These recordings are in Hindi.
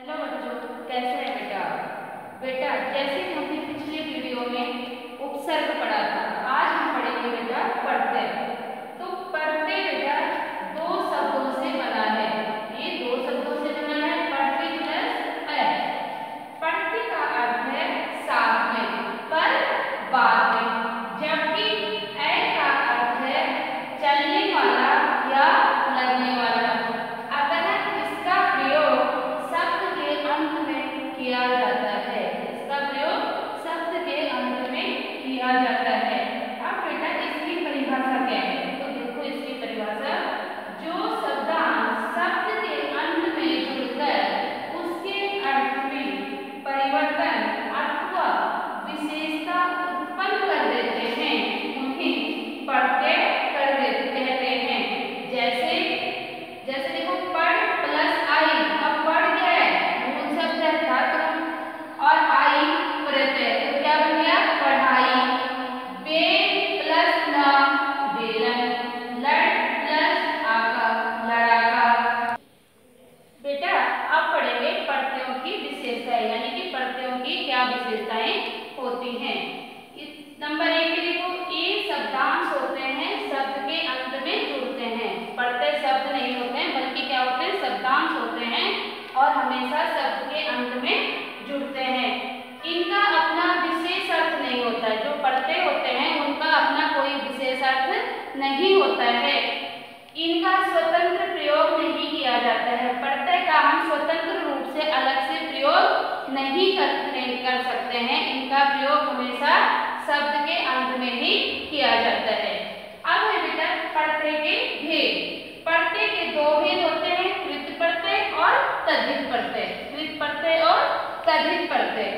हेलो बच्चों, कैसे हैं बेटा? बेटा, जैसे हमने पिछले वीडियो में उपसर्ग पढ़ा था, आज हम पढ़ेंगे बेटा, पढ़ते तो पढ़ते बेटा दो शब्दों से बना है ये दो शब्दों से बना है पढ़ते प्लस अ पढ़ते का अर्थ है साथ में पर बाद में जबकि अ का अर्थ है चलने वाला या लगने वाला अगर इसका प्रयोग शब्द के अंत में किया जाता है इसका प्रयोग शब्द के अंत में किया जाता है अब बेटा इसकी परिभाषा क्या है तो देखो इसकी परिभाषा जो शब्दांश शब्द के अंत में जुड़कर उसके अर्थ में परिवर्तन अथवा विशेषता उत्पन्न कर देते हैं उन्हें पढ़ते कर देते कहते हैं जैसे जैसे देखो पढ़ प्लस आई अब पढ़ क्या है मूल शब्द है धातु और आई प्रत्यय तो क्या बन गया पढ़ाई बे प्लस न बेलन लड़ प्लस आका लड़ाका बेटा अब पढ़ेंगे प्रत्ययों की विशेषताएँ यानी कि प्रत्ययों की क्या विशेषताएँ होती हैं इस नंबर एक देखो ये शब्दांश होते हैं शब्द के अंत में जुड़ते हैं प्रत्यय शब्द नहीं होते हैं बल्कि क्या होते हैं शब्दांश होते हैं और हमेशा शब्द के अंत में जुड़ते हैं इनका अपना विशेष अर्थ नहीं होता है जो प्रत्यय होते हैं उनका अपना कोई विशेष अर्थ नहीं होता है। इनका स्वतंत्र प्रयोग नहीं किया जाता है। प्रत्यय का हम स्वतंत्र रूप से अलग से प्रयोग नहीं करते कर सकते हैं। इनका प्रयोग हमेशा शब्द के अंत में ही किया जाता है अब है बेटा प्रत्यय के भेद प्रत्यय के दो भेद होते हैं कृत प्रत्यय और तद्धित प्रत्यय कृत प्रत्यय और तद्धित प्रत्यय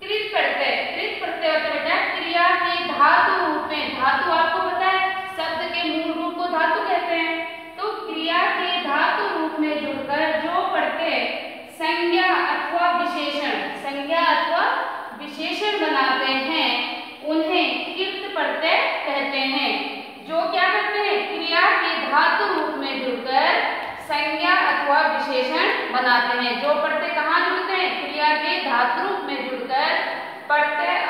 कृत प्रत्यय कृत प्रत्यय होता है बेटा क्रिया के धातु रूप में धातु आपको पता है शब्द के मूल रूप को धातु कहते हैं तो क्रिया के धातु रूप में जुड़कर जो प्रत्यय संज्ञा अथवा विशेषण संज्ञा अथवा बनाते हैं, उन्हें कृत प्रत्यय कहते हैं। जो क्या करते हैं? क्रिया के धातु रूप में जुड़कर संज्ञा अथवा विशेषण बनाते हैं। जो प्रत्यय कहाँ जुड़ते हैं? क्रिया के धातु रूप में जुड़कर प्रत्यय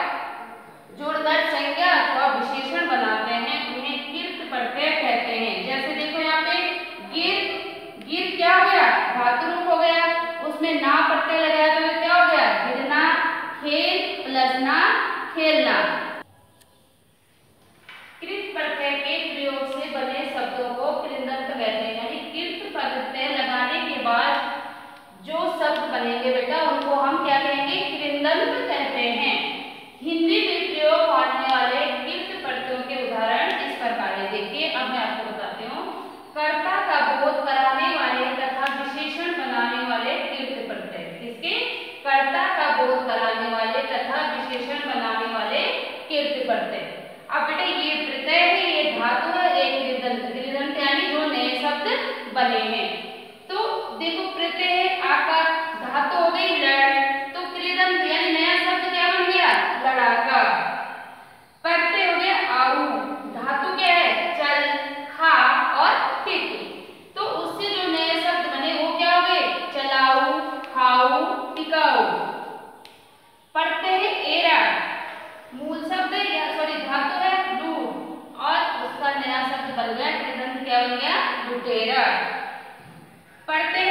जुड़कर संज्ञा अथवा विशेषण बनाते हैं। उन्हें कृत प्रत्यय कहते हैं। जैसे देखो यहाँ पे, गिर गिर क्या हो गया? धातु रूप हो गया। उसमें ना प्रत्यय लगाया तो हैं। तो देखो, प्रत्यय है आकार धातु हो गई, लड़। तो क्रीडन यानी नया शब्द क्या बन गया? लड़ाका प्रत्यय हो गया, आरु। धातु क्या है? चल, खा और टिक। तो उससे जो नए शब्द बने, वो क्या हो गए? चलाऊ, खाऊ, टिकाऊ। प्रत्यय एरा। मूल शब्द या सॉरी धातु है, लू। और उसका नया शब्द बन गया क्या बन गया? लुटेरा। Parte